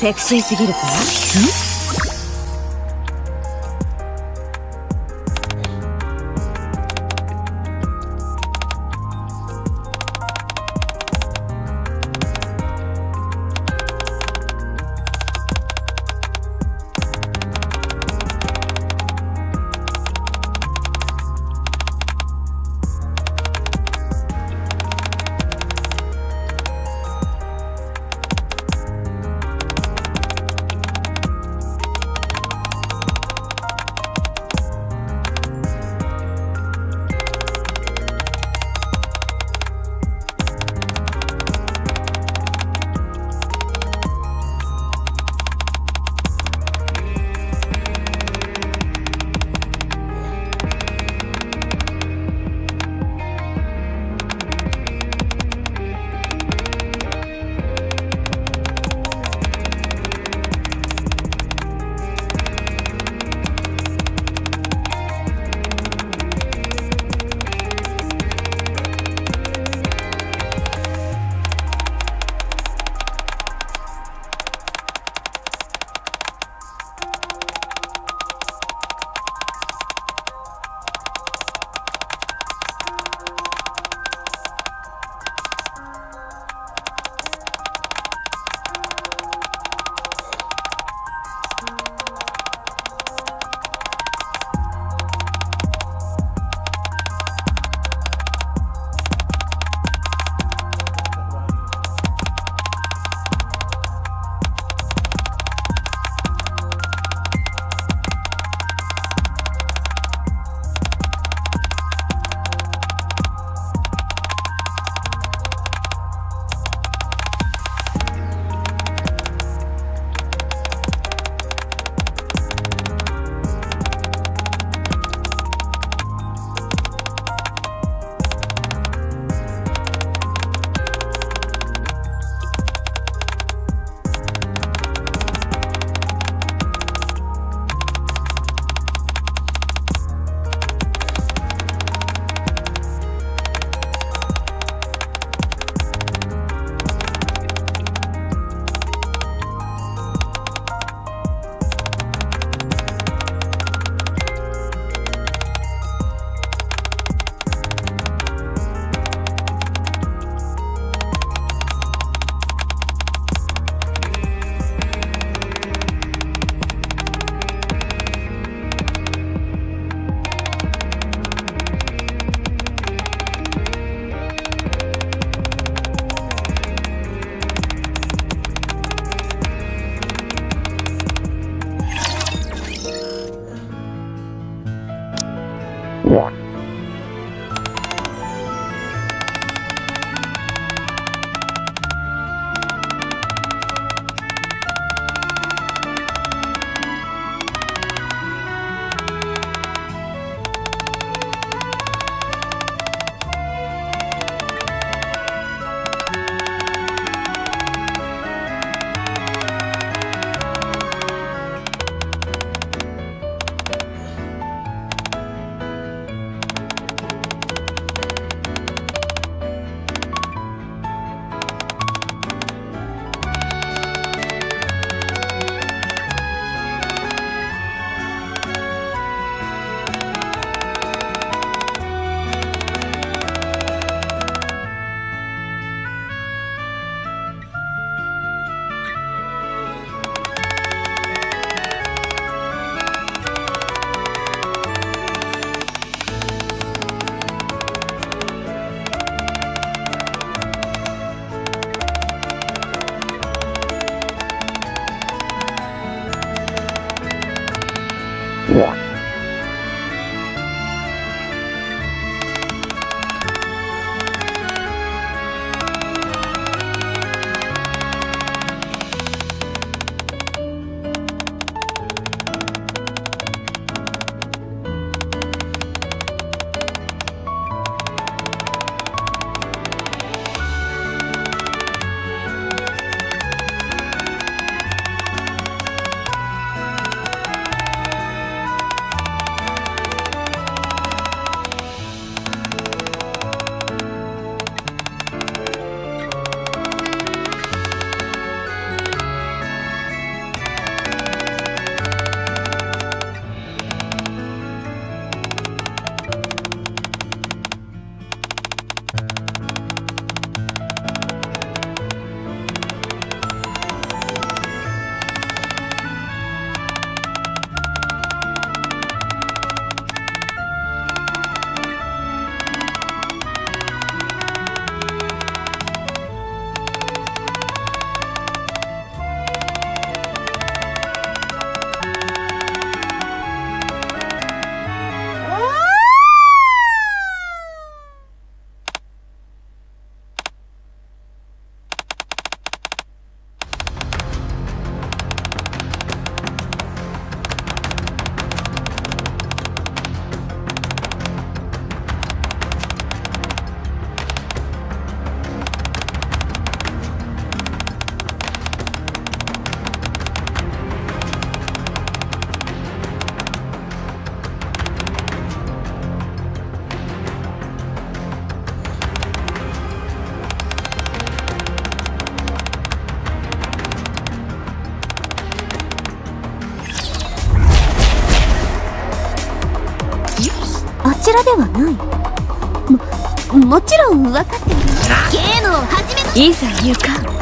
セクシーすぎるかん？One. あちらではない。ももちろん分かっている。ゲームを始めいざ行か